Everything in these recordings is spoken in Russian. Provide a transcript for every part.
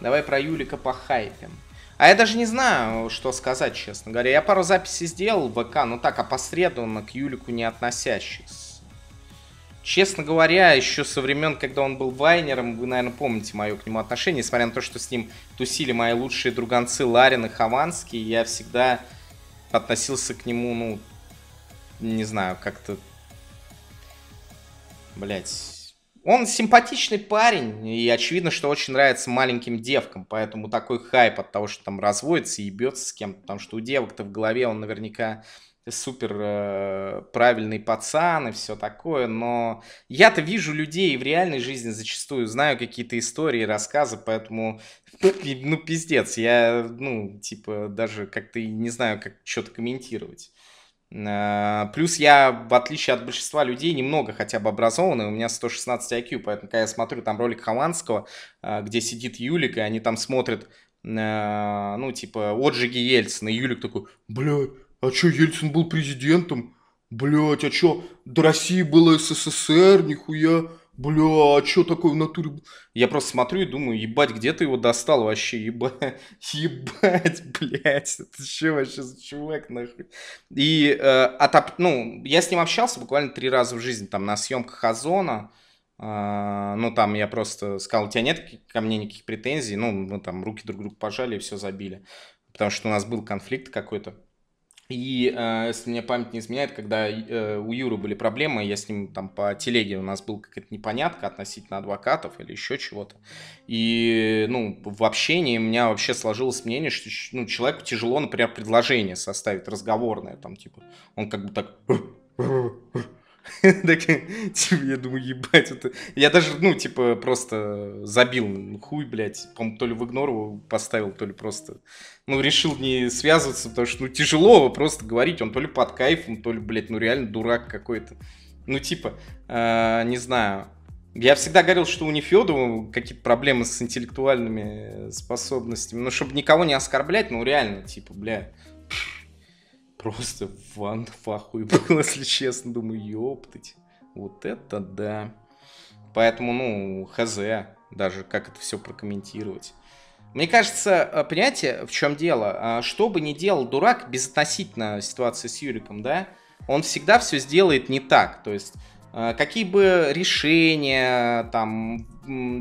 Давай про Юлика похайпим. А я даже не знаю, что сказать, честно говоря. Я пару записей сделал в ВК, но так опосредованно к Юлику не относящихся. Честно говоря, еще со времен, когда он был вайнером, вы, наверное, помните мое к нему отношение, несмотря на то, что с ним тусили мои лучшие друганцы Ларин и Хованский, я всегда относился к нему, ну, не знаю, как-то, блять, он симпатичный парень, и очевидно, что очень нравится маленьким девкам, поэтому такой хайп от того, что там разводится и ебется с кем-то, потому что у девок-то в голове он наверняка супер э, правильный пацан и все такое, но я-то вижу людей в реальной жизни зачастую, знаю какие-то истории, рассказы, поэтому, ну, пиздец, я, ну, типа, даже как-то не знаю, как что-то комментировать. Э, плюс я, в отличие от большинства людей, немного хотя бы образованный, у меня 116 IQ, поэтому когда я смотрю там ролик Хованского, э, где сидит Юлик, и они там смотрят, э, ну, типа, отжиги Ельцина, и Юлик такой, блядь, а чё, Ельцин был президентом? Блядь, а чё, до России было СССР, нихуя? Бля, а чё такое в натуре? Я просто смотрю и думаю, ебать, где ты его достал вообще? Ебать, ебать, блядь, это что вообще за чувак, нахуй? И, э, отоп... ну, я с ним общался буквально три раза в жизни, там, на съемках Озона. Э, ну, там я просто сказал, у тебя нет ко мне никаких претензий? Ну, мы там руки друг другу пожали и все забили. Потому что у нас был конфликт какой-то. И э, если мне память не изменяет, когда э, у Юры были проблемы, я с ним там по телеге, у нас был какая-то непонятка относительно адвокатов или еще чего-то. И, ну, в общении у меня вообще сложилось мнение, что ну, человеку тяжело, например, предложение составить разговорное, там, типа, он как бы так Так, типа, я думаю, ебать, это... Я даже, ну, типа, просто забил ну, хуй, блядь. По-моему, то ли в игнор его поставил, то ли просто... Ну, решил не связываться, потому что, ну, тяжело просто говорить. Он то ли под кайфом, то ли, блядь, ну, реально дурак какой-то. Ну, типа, э, не знаю. Я всегда говорил, что у Нефедова какие-то проблемы с интеллектуальными способностями. Ну, чтобы никого не оскорблять, ну, реально, типа, бля просто ван в ахуе был, если честно. Думаю, ёптать. Вот это да. Поэтому, ну, хз, даже как это все прокомментировать. Мне кажется, э, понимаете, в чем дело? А, что бы ни делал дурак безотносительно ситуации с Юриком, да, он всегда все сделает не так. То есть, э, какие бы решения, там,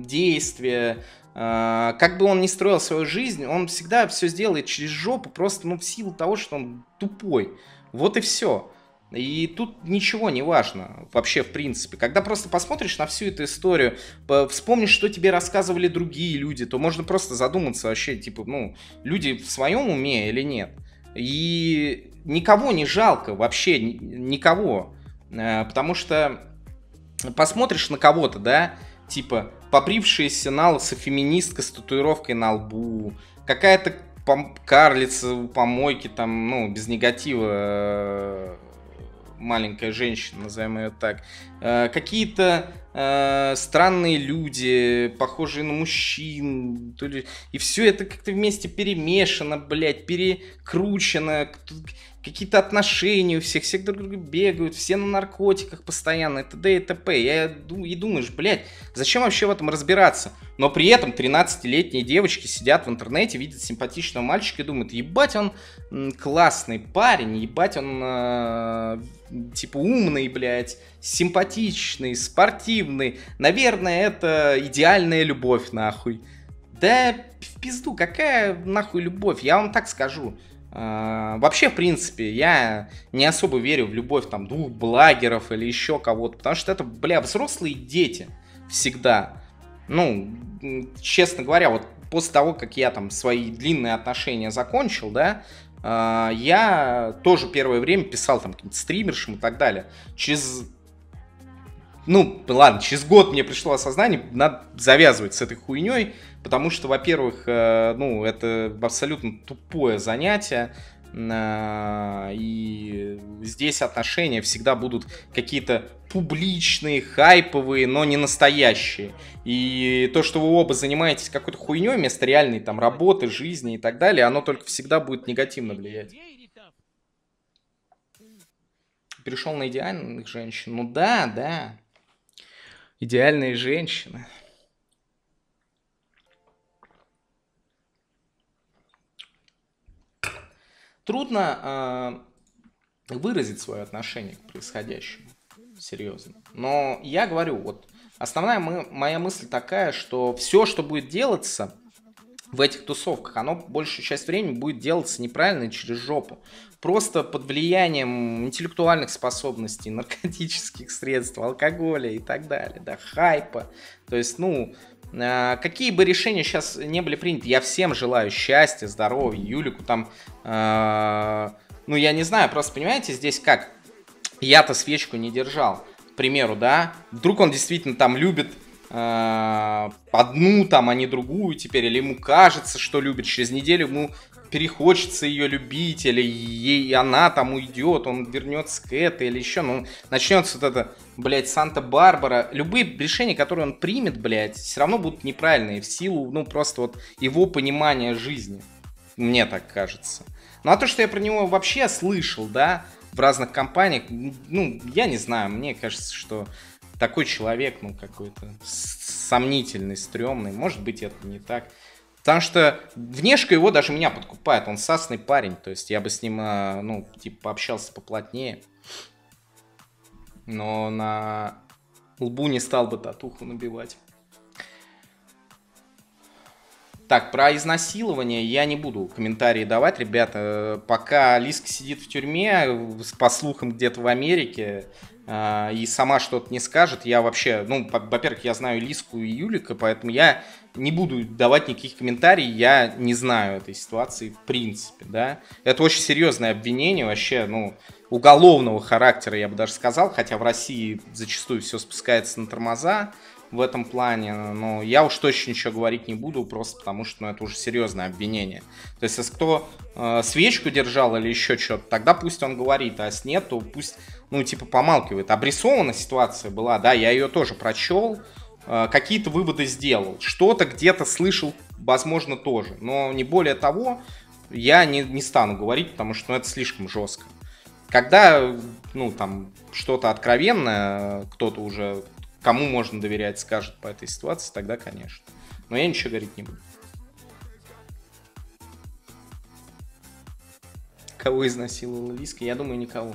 действия, как бы он ни строил свою жизнь, он всегда все сделает через жопу, просто ну, в силу того, что он тупой. Вот и все. И тут ничего не важно вообще в принципе. Когда просто посмотришь на всю эту историю, вспомнишь, что тебе рассказывали другие люди, то можно просто задуматься вообще, типа, ну, люди в своем уме или нет. И никого не жалко, вообще никого. А, потому что посмотришь на кого-то, да, типа, побрившаяся на лысо феминистка с татуировкой на лбу, какая-то карлица у помойки, там, ну, без негатива, э, маленькая женщина, назовем ее так, э, какие-то э, странные люди, похожие на мужчин, то ли... и все это как-то вместе перемешано, блядь, перекручено, какие-то отношения у всех, все друг друга бегают, все на наркотиках постоянно, и т.д. и т.п. Я и думаешь, блядь, зачем вообще в этом разбираться? Но при этом 13-летние девочки сидят в интернете, видят симпатичного мальчика и думают, ебать, он классный парень, ебать, он э, типа умный, блядь, симпатичный, спортивный. Наверное, это идеальная любовь, нахуй. Да в пизду, какая нахуй любовь? Я вам так скажу. А, вообще, в принципе, я не особо верю в любовь там двух благеров или еще кого-то, потому что это, бля, взрослые дети всегда. Ну, честно говоря, вот после того, как я там свои длинные отношения закончил, да, а, я тоже первое время писал там каким-то стримершам и так далее. Через ну, ладно, через год мне пришло осознание, надо завязывать с этой хуйней, потому что, во-первых, э, ну, это абсолютно тупое занятие, э, и здесь отношения всегда будут какие-то публичные, хайповые, но не настоящие. И то, что вы оба занимаетесь какой-то хуйней вместо реальной там работы, жизни и так далее, оно только всегда будет негативно влиять. Перешел на идеальных женщин. Ну да, да Идеальные женщины. Трудно э, выразить свое отношение к происходящему, серьезно. Но я говорю, вот основная мы, моя мысль такая, что все, что будет делаться, в этих тусовках, оно большую часть времени будет делаться неправильно и через жопу. Просто под влиянием интеллектуальных способностей, наркотических средств, алкоголя и так далее, да, хайпа. То есть, ну, э, какие бы решения сейчас не были приняты, я всем желаю счастья, здоровья, Юлику там, э, ну, я не знаю, просто понимаете, здесь как, я-то свечку не держал, к примеру, да, вдруг он действительно там любит одну там, а не другую теперь, или ему кажется, что любит, через неделю ему перехочется ее любить, или ей она там уйдет, он вернется к этой, или еще, ну, начнется вот это, блядь, Санта-Барбара. Любые решения, которые он примет, блядь, все равно будут неправильные в силу, ну, просто вот его понимания жизни. Мне так кажется. Ну, а то, что я про него вообще слышал, да, в разных компаниях, ну, я не знаю, мне кажется, что такой человек, ну, какой-то сомнительный, стрёмный. Может быть, это не так. Потому что внешка его даже меня подкупает. Он сасный парень. То есть я бы с ним, а, ну, типа, пообщался поплотнее. Но на лбу не стал бы татуху набивать. Так, про изнасилование я не буду комментарии давать, ребята. Пока Лиска сидит в тюрьме, по слухам где-то в Америке, и сама что-то не скажет, я вообще, ну, во-первых, я знаю Лиску и Юлика, поэтому я не буду давать никаких комментариев, я не знаю этой ситуации в принципе, да. Это очень серьезное обвинение, вообще, ну, уголовного характера, я бы даже сказал, хотя в России зачастую все спускается на тормоза, в этом плане. Но я уж точно ничего говорить не буду, просто потому что ну, это уже серьезное обвинение. То есть, если кто э, свечку держал или еще что-то, тогда пусть он говорит, а если нет, то пусть, ну, типа, помалкивает. Обрисована ситуация была, да, я ее тоже прочел, э, какие-то выводы сделал. Что-то где-то слышал, возможно, тоже. Но не более того, я не, не стану говорить, потому что ну, это слишком жестко. Когда, ну, там, что-то откровенное, кто-то уже кому можно доверять, скажет по этой ситуации, тогда, конечно. Но я ничего говорить не буду. Кого изнасиловала Лиска? Я думаю, никого.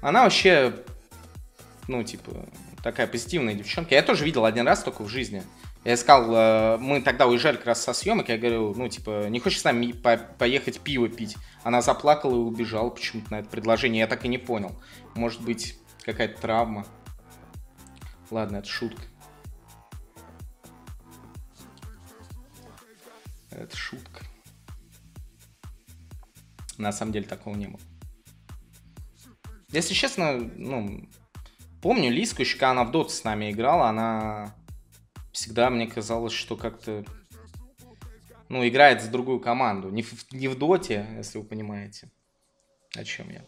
Она вообще, ну, типа, такая позитивная девчонка. Я тоже видел один раз только в жизни. Я сказал, э, мы тогда уезжали как раз со съемок, я говорю, ну, типа, не хочешь с нами по поехать пиво пить? Она заплакала и убежала почему-то на это предложение, я так и не понял. Может быть, какая-то травма. Ладно, это шутка. Это шутка. На самом деле такого не было. Если честно, ну, помню Лиску, еще когда она в Доту с нами играла, она всегда мне казалось, что как-то ну, играет за другую команду. Не в, не в Доте, если вы понимаете, о чем я.